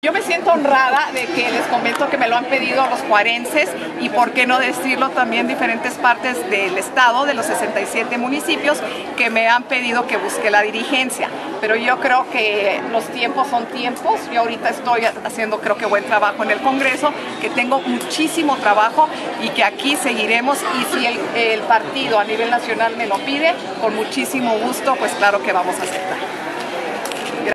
Yo me siento honrada de que les comento que me lo han pedido los cuarenses y por qué no decirlo también diferentes partes del estado, de los 67 municipios, que me han pedido que busque la dirigencia. Pero yo creo que los tiempos son tiempos. Yo ahorita estoy haciendo creo que buen trabajo en el Congreso, que tengo muchísimo trabajo y que aquí seguiremos y si el, el partido a nivel nacional me lo pide, con muchísimo gusto, pues claro que vamos a aceptar.